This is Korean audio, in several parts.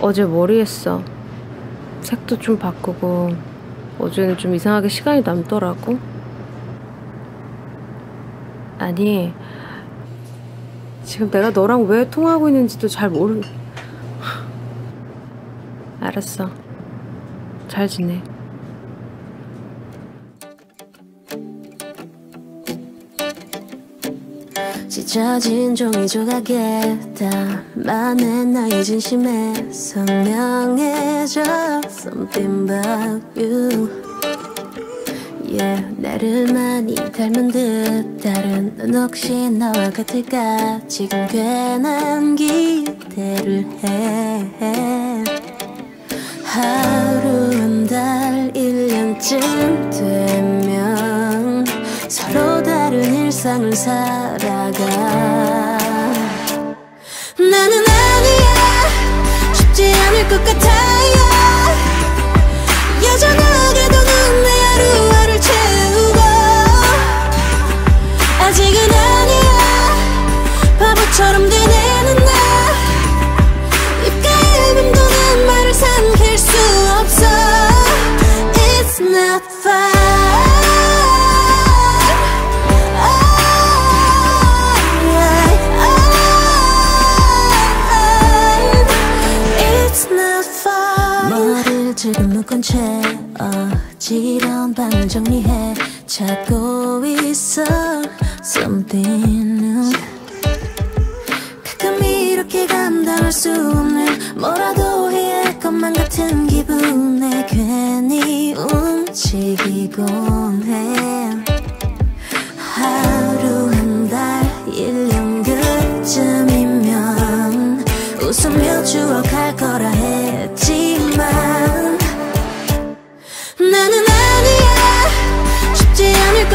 어제 머리 했어. 색도 좀 바꾸고 어제는 좀 이상하게 시간이 남더라고. 아니 지금 내가 너랑 왜 통화하고 있는지도 잘 모르. 알았어. 잘 지내. 찢어진 종이 조각에 담아낸 나의 진심에 선명해져. Something about you. Yeah 나를 많이 닮은 듯. 다른 넌 혹시 나와 같을까? 지금 괜한 기대를 해. 하루 한 달 1년쯤 일상을 살아가. 나는 아니야. 쉽지 않을 것 같아 머리를 지금 묶은 채 어지러운 밤을 정리해. 찾고 있어. Something new 가끔 이렇게 감당할 수 없는 뭐라도 해야 할 것만 같은 기분에 괜히 움직이곤 해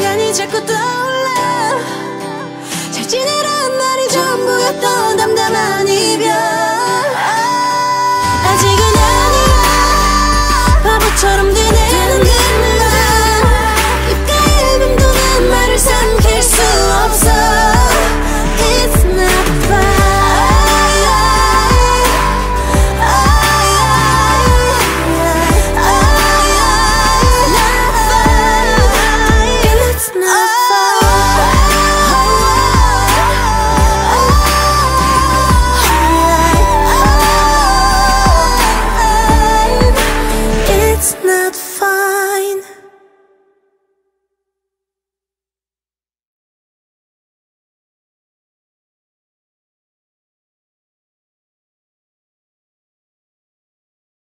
순간이 자꾸 떠올라. 잘 지내라는 말이 전부였던 담담한 이별